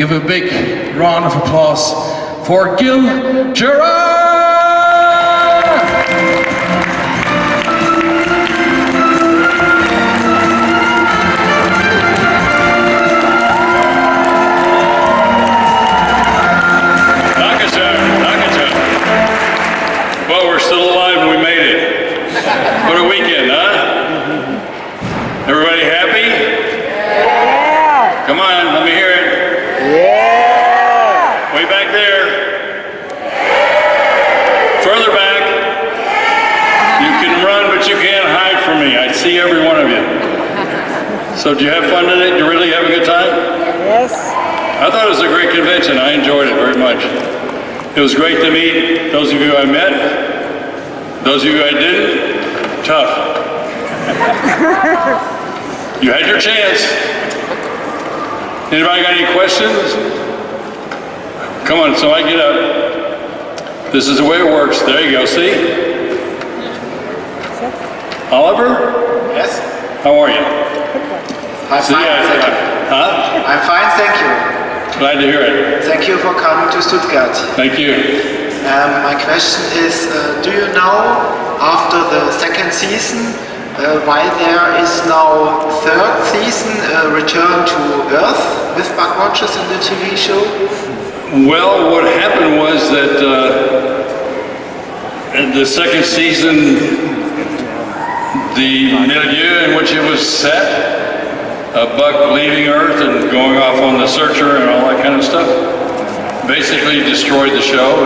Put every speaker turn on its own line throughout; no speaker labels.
give a big round of applause for Gil Gerard!
See every one of you. So, do you have fun today? Do you really have a good time?
Yes.
I thought it was a great convention. I enjoyed it very much. It was great to meet those of you I met. Those of you I didn't, tough. you had your chance. Anybody got any questions? Come on, so I get up. This is the way it works. There you go, see? Oliver,
Yes?
how are you?
I'm
See,
fine,
I-
thank you.
Huh?
I'm fine, thank you.
Glad to hear it.
Thank you for coming to Stuttgart.
Thank you.
Um, my question is, uh, do you know after the second season uh, why there is now third season uh, return to Earth with Buck Rogers in the TV show?
Well, what happened was that uh, the second season, the milieu in which it was set, a Buck leaving Earth and going off on the searcher and all that kind of stuff, basically destroyed the show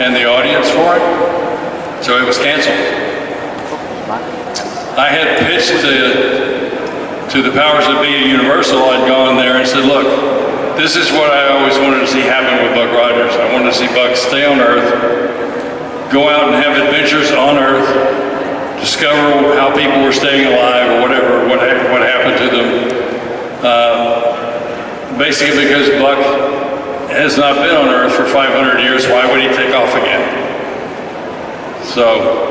and the audience for it. So it was canceled. I had pitched to, to the powers that be at Universal. I'd gone there and said, look, this is what I always wanted to see happen with Buck Rogers. I wanted to see Buck stay on Earth, go out and have adventures on Earth, discover how people were staying alive or whatever, what, ha- what happened to them. Uh, basically because Buck has not been on Earth for 500 years, why would he take off again? So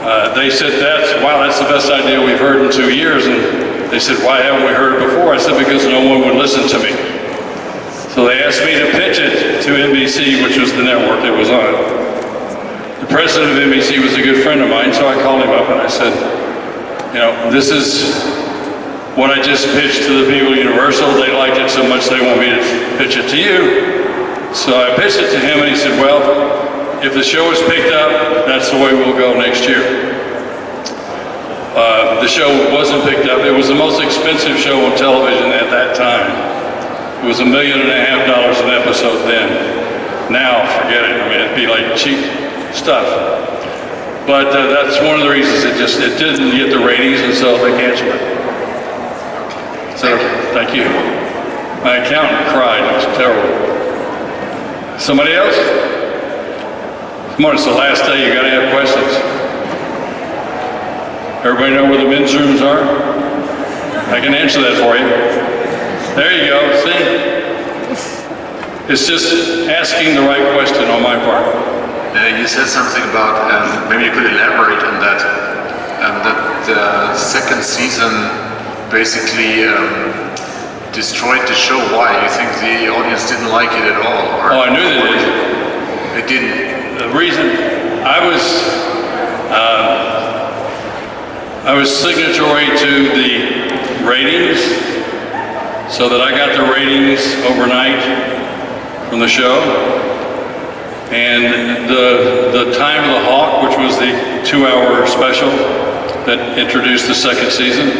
uh, they said, that's, wow, that's the best idea we've heard in two years. And they said, why haven't we heard it before? I said, because no one would listen to me. So they asked me to pitch it to NBC, which was the network it was on. The president of NBC was a good friend of mine, so I called him up and I said, you know, this is what I just pitched to the people at Universal. They liked it so much they want me to pitch it to you. So I pitched it to him and he said, well, if the show is picked up, that's the way we'll go next year. Uh, the show wasn't picked up. It was the most expensive show on television at that time. It was a million and a half dollars an episode then. Now, forget it. I mean, it'd be like cheap stuff. But uh, that's one of the reasons it just it didn't get the ratings, and so they canceled it. So, thank you. My accountant cried. It was terrible. Somebody else? Come on, it's the last day. You got to have questions. Everybody know where the men's rooms are? I can answer that for you. There you go. See? It's just asking the right question on my part.
Uh, you said something about, um, maybe you could elaborate on that, um, that the second season basically um, destroyed the show. Why? You think the audience didn't like it at all?
Oh, I knew they did.
They didn't.
The reason I was, uh, I was signatory to the ratings, so that I got the ratings overnight from the show. And the, the Time of the Hawk, which was the two-hour special that introduced the second season,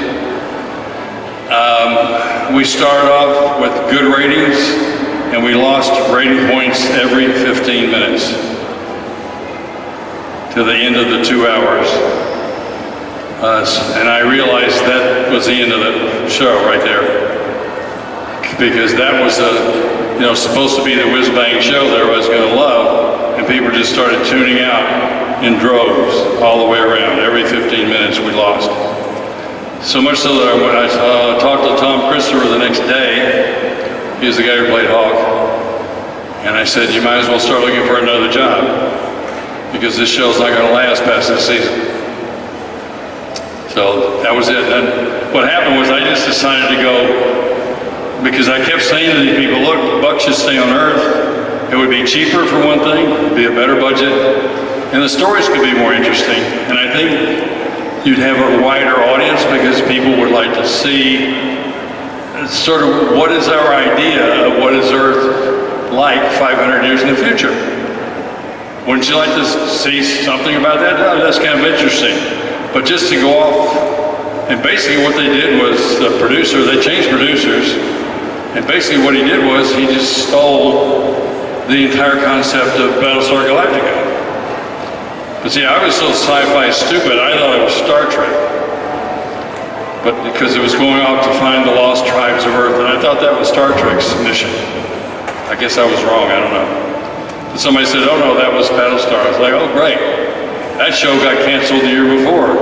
um, we started off with good ratings, and we lost rating points every 15 minutes to the end of the two hours. Uh, and I realized that was the end of the show right there. Because that was a, you know, supposed to be the whiz bang show that everybody's going to love, and people just started tuning out in droves all the way around. Every 15 minutes we lost. So much so that I, when I uh, talked to Thom Christopher the next day, he was the guy who played Hawk, and I said, you might as well start looking for another job because this show's not going to last past this season. So that was it. And what happened was I just decided to go because I kept saying to these people, look, buck should stay on Earth. It would be cheaper for one thing, be a better budget, and the stories could be more interesting. And I think you'd have a wider audience because people would like to see sort of what is our idea of what is Earth like 500 years in the future. Wouldn't you like to see something about that? Oh, that's kind of interesting. But just to go off, and basically what they did was the producer, they changed producers, and basically what he did was he just stole the entire concept of Battlestar Galactica. But see, I was so sci-fi stupid, I thought it was Star Trek. But because it was going off to find the lost tribes of Earth, and I thought that was Star Trek's mission. I guess I was wrong, I don't know. But somebody said, oh no, that was Battlestar. I was like, oh great. That show got canceled the year before.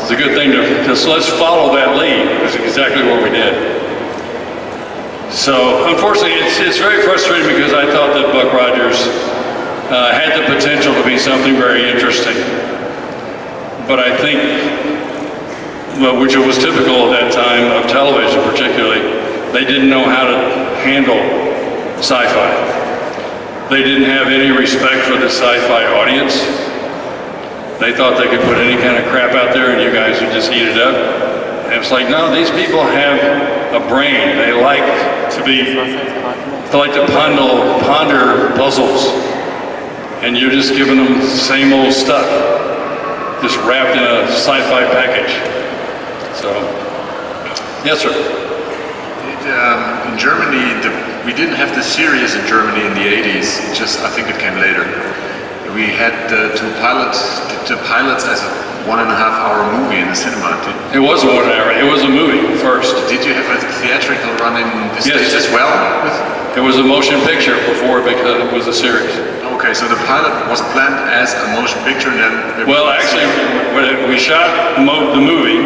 It's a good thing to just let's follow that lead. That's exactly what we did. So unfortunately, it's, it's very frustrating because I thought that Buck Rogers uh, had the potential to be something very interesting. But I think, well, which was typical at that time of television particularly, they didn't know how to handle sci-fi. They didn't have any respect for the sci-fi audience. They thought they could put any kind of crap out there and you guys would just eat it up. And it's like, no, these people have a brain. They like to be, they like to ponder, ponder puzzles. And you're just giving them the same old stuff, just wrapped in a sci-fi package. So, yes, sir.
Um, in Germany, the, we didn't have the series in Germany in the 80s. Just, I think it came later. We had uh, two pilots, the pilots as a one and a half hour movie in the cinema. Did,
It was one hour. It was a movie first.
did you have a theatrical run in the
Yes.
States as well?
It was a motion picture before because it was a series.
Okay, so the pilot was planned as a motion picture and then...
Well, actually, when it- we shot mo- the movie,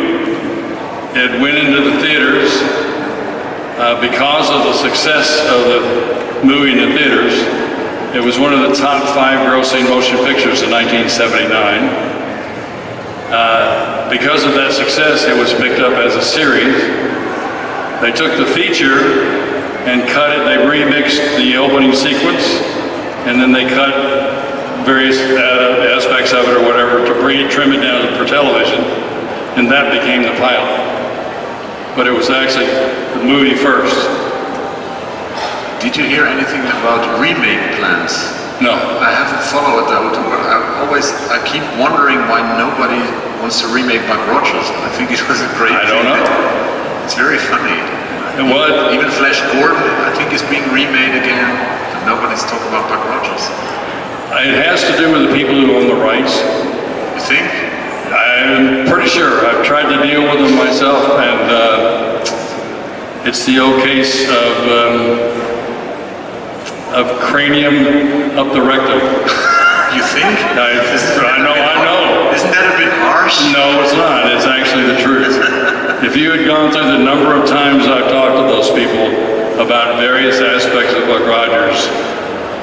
it went into the theaters uh, because of the success of the movie in the theaters. It was one of the top five grossing motion pictures in 1979. Uh, because of that success, it was picked up as a series. They took the feature and cut it, they remixed the opening sequence, and then they cut various aspects of it or whatever to bring it, trim it down for television, and that became the pilot. But it was actually the movie first.
Did you hear anything about remake plans?
No,
I haven't followed that, I always, I keep wondering why nobody wants to remake Buck Rogers. I think it was a great
I don't know.
It's very funny.
it was.
Even Flash Gordon, I think, is being remade again. But nobody's talking about Buck Rogers.
It has to do with the people who own the rights.
You think?
I'm pretty sure. I've tried to deal with them myself, and uh, it's the old case of um, of cranium up the rectum.
You think?
I, I know, I know.
Isn't that a bit harsh?
No, it's not. It's actually the truth. If you had gone through the number of times I've talked to those people about various aspects of Buck Rogers,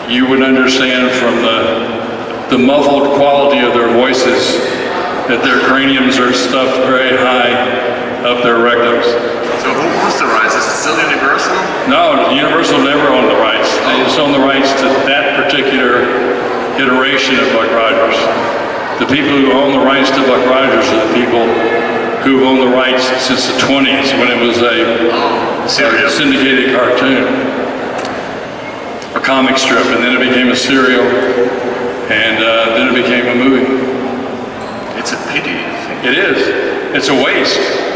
you would understand from the, the muffled quality of their voices that their craniums are stuffed very high up their rectums.
So who owns the rights? Is it still Universal?
No, Universal never owned the rights. They just own the rights to that particular iteration of Buck Rogers. The people who own the rights to Buck Rogers are the people who own the rights since the 20s when it was a,
Oh,
a syndicated cartoon, a comic strip, and then it became a serial, and uh, then it became a movie.
It's a pity,
It is. It's a waste.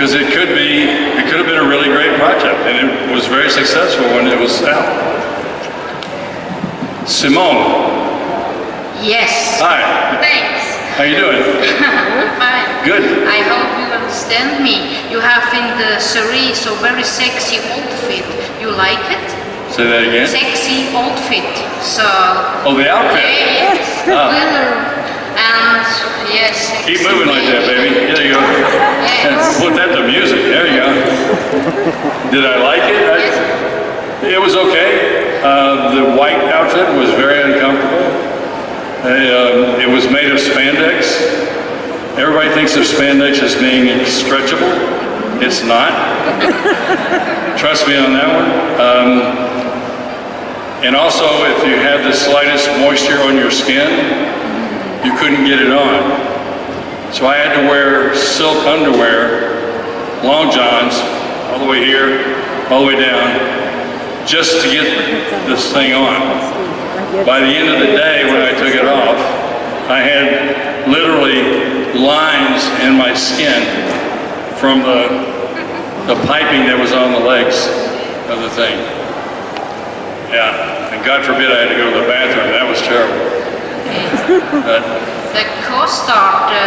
Because it could be, it could have been a really great project, and it was very successful when it was out. Simone,
Yes.
hi,
Thanks.
how you doing?
Fine.
Good.
I hope you understand me. You have in the series a very sexy outfit. You like it?
Say that again.
Sexy outfit. So.
Oh, the outfit.
Yes.
Ah.
Yes.
Keep moving like that, baby. There you go.
Yes.
put that to music. There you go. Did I like it? I-. It was okay. Uh, the white outfit was very uncomfortable. Uh, um, it was made of spandex. Everybody thinks of spandex as being stretchable. It's not. Trust me on that one. Um, and also, if you have the slightest moisture on your skin, you couldn't get it on. So I had to wear silk underwear, long johns, all the way here, all the way down, just to get this thing on. By the end of the day, when I took it off, I had literally lines in my skin from the, the piping that was on the legs of the thing. Yeah, and God forbid I had to go to the bathroom. That was terrible.
The co-star, the,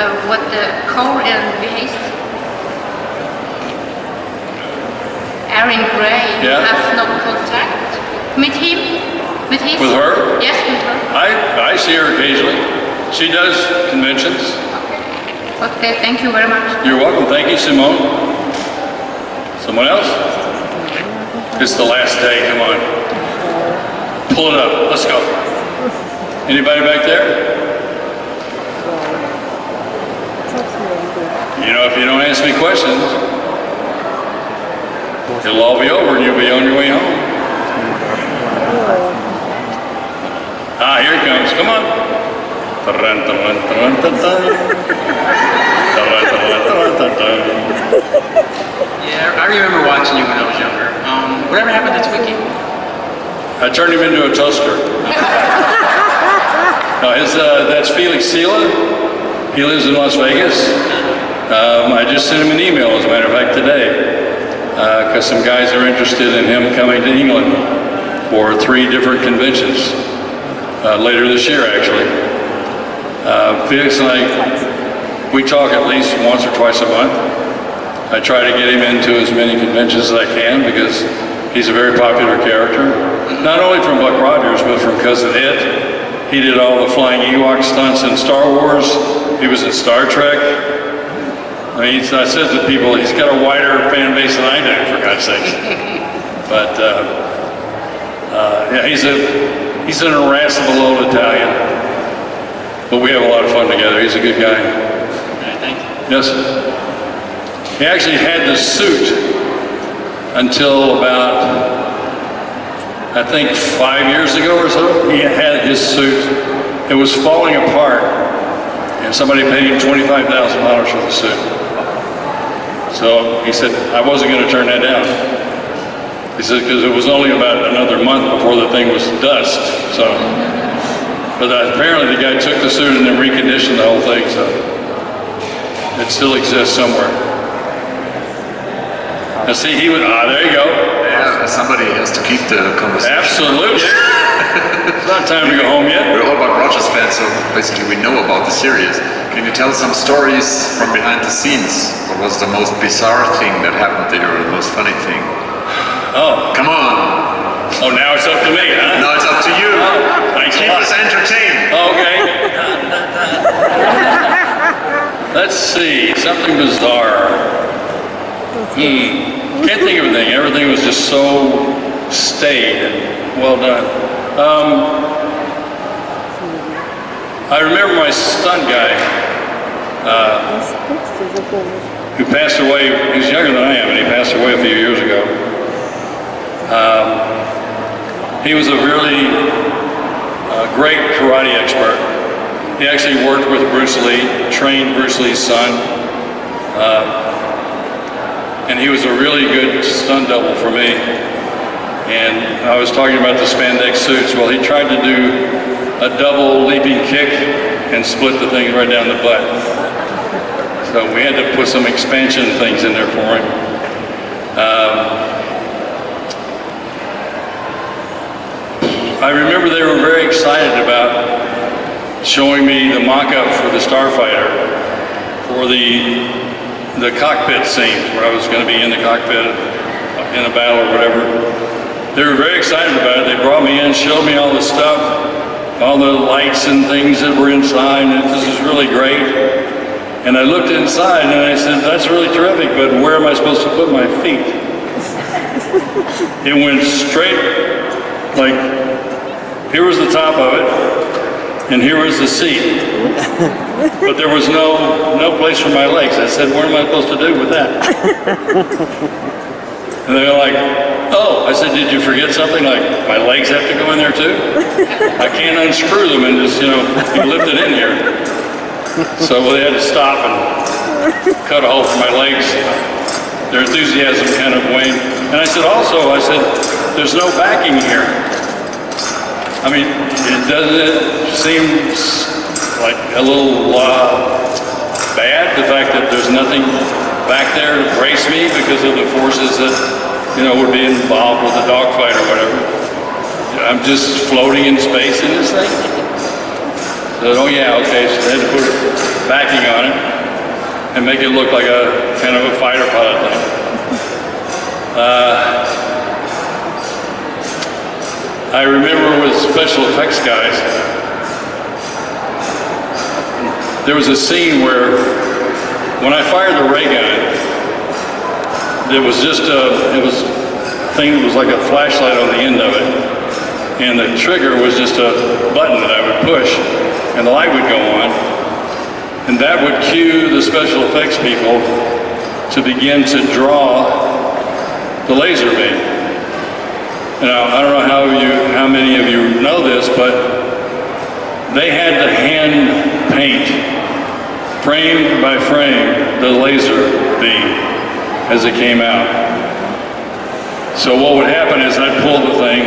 uh, what the Korean beast? Erin Gray,
Yeah.
have no contact with him? With him?
With her?
Yes, with her.
I, I see her occasionally. She does conventions.
Okay. Okay, thank you very much.
You're welcome. Thank you, Simone. Someone else? It's the last day. Come on. Pull it up. Let's go. Anybody back there? You know, if you don't ask me questions, it'll all be over and you'll be on your way home. Ah, here it comes. Come on.
Yeah, I remember watching you when I was younger. Um, whatever happened to Twiki?
I turned him into a toaster. No, his, uh, that's Felix Silla. He lives in Las Vegas. Um, I just sent him an email, as a matter of fact, today, because some guys are interested in him coming to England for three different conventions uh, later this year, actually. Uh, Felix and I, we talk at least once or twice a month. I try to get him into as many conventions as I can because he's a very popular character. Not only from Buck Rogers, but from Cousin It. He did all the flying Ewok stunts in Star Wars. He was in Star Trek. I mean, I said to people, he's got a wider fan base than I do, for God's sake. But uh, uh, yeah, he's a he's an irascible old Italian. But we have a lot of fun together. He's a good guy.
Thank you.
Yes. He actually had the suit until about, I think, five years ago or so. He had his suit. It was falling apart, and somebody paid him $25,000 for the suit. So he said, I wasn't going to turn that down. He said, because it was only about another month before the thing was dust. So, but apparently the guy took the suit and then reconditioned the whole thing. So it still exists somewhere. Now see, he would, ah, there you go.
Yeah, somebody has to keep the conversation.
Absolutely. it's not time to go home yet.
We're all about Rogers fans, so basically we know about the series. Can you tell some stories from behind the scenes? What was the most bizarre thing that happened there, or the most funny thing?
Oh,
Come on!
oh, now it's up to me, huh?
Now it's up to you!
Thanks a
Keep
lot.
us entertained!
Okay. Let's see, something bizarre. Hmm, can't think of anything. Everything was just so staid and well done. Um, I remember my stunt guy who passed away. He was younger than I am, and he passed away a few years ago. Um, he was a really uh, great karate expert. He actually worked with Bruce Lee, trained Bruce Lee's son, uh, and he was a really good stunt double for me. And I was talking about the spandex suits. Well, he tried to do a double leaping kick and split the thing right down the butt. So we had to put some expansion things in there for him. Um, I remember they were very excited about showing me the mock-up for the Starfighter for the the cockpit scenes where I was going to be in the cockpit in a battle or whatever. They were very excited about it. They brought me in, showed me all the stuff, all the lights and things that were inside, and this is really great. And I looked inside and I said, that's really terrific, but where am I supposed to put my feet? it went straight, like, here was the top of it, and here was the seat. But there was no, no place for my legs. I said, what am I supposed to do with that? And they were like, oh, I said, did you forget something? Like, my legs have to go in there too? I can't unscrew them and just, you know, lift it in here. So they had to stop and cut a hole for my legs. Their enthusiasm kind of waned. And I said, also, I said, there's no backing here. I mean, it doesn't it seem like a little uh, bad, the fact that there's nothing back there to brace me because of the forces that, you know, would be involved with the dogfight or whatever. I'm just floating in space in this thing. So, oh yeah, okay, so they had to put backing on it and make it look like a kind of a fighter pilot thing. Uh, I remember with special effects guys, there was a scene where when I fired the ray gun, it was just a, it was a thing that was like a flashlight on the end of it. And the trigger was just a button that I would push and the light would go on. And that would cue the special effects people to begin to draw the laser beam. Now, I don't know how you, how many of you know this, but they had to hand paint frame by frame the laser beam as it came out. So what would happen is I'd pull the thing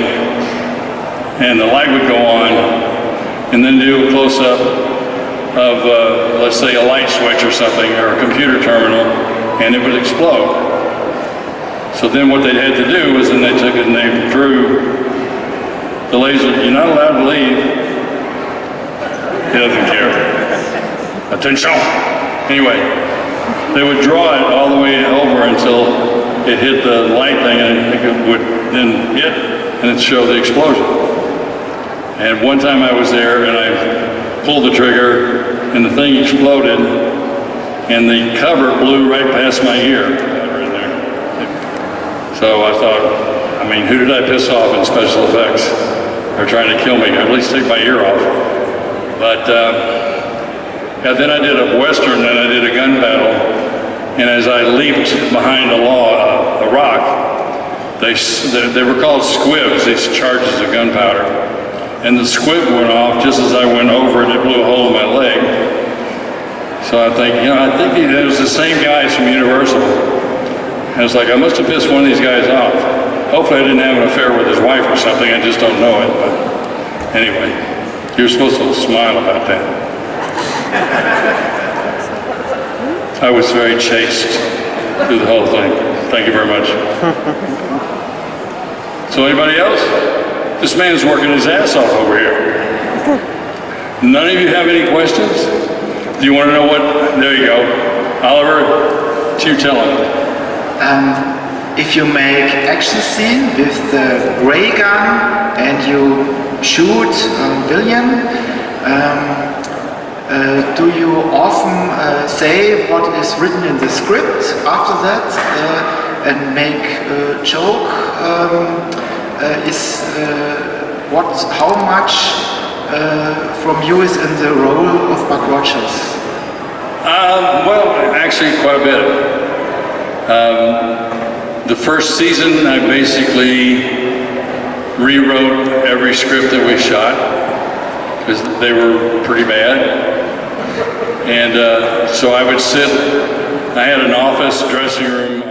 and the light would go on and then do a close-up of, uh, let's say, a light switch or something or a computer terminal and it would explode. So then what they had to do was then they took it and they drew the laser. You're not allowed to leave. He doesn't care. Attention! Anyway, they would draw it all the way over until it hit the light thing and it would then hit and it'd show the explosion. And one time I was there and I pulled the trigger and the thing exploded and the cover blew right past my ear. So I thought, I mean, who did I piss off in special effects? They're trying to kill me, at least take my ear off. But uh, yeah, then I did a western and I did a gun battle. And as I leaped behind a, law, a rock, they, they were called squibs, these charges of gunpowder. And the squib went off just as I went over it, it blew a hole in my leg. So I think, you know, I think it was the same guys from Universal. And it's like, I must have pissed one of these guys off. Hopefully I didn't have an affair with his wife or something, I just don't know it. But anyway, you're supposed to smile about that. I was very chaste through the whole thing. Thank you very much. So anybody else? This man's working his ass off over here. None of you have any questions? Do you want to know what? There you go. Oliver, you tell him.
Um, if you make action scene with the ray gun and you shoot um, William, um, uh, do you often uh, say what is written in the script after that uh, and make a joke? Um, uh, is uh, what? How much from you is in the role of Buck Rogers?
Um, well, actually, quite a bit. Um, the first season, I basically rewrote every script that we shot because they were pretty bad. And uh, so I would sit, I had an office, dressing room,